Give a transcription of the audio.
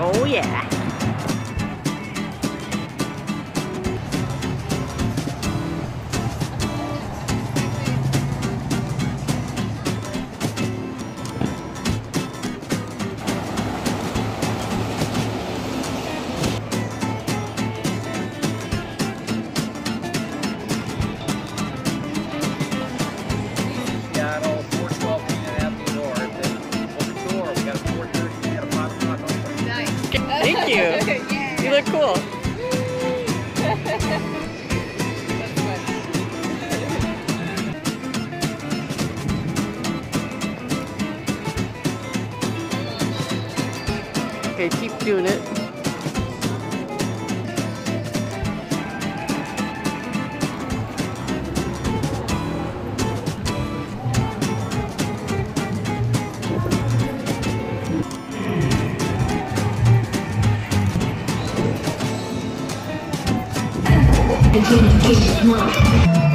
Oh yeah. Thank you. yeah. You look cool. Okay, keep doing it. Continue to keep it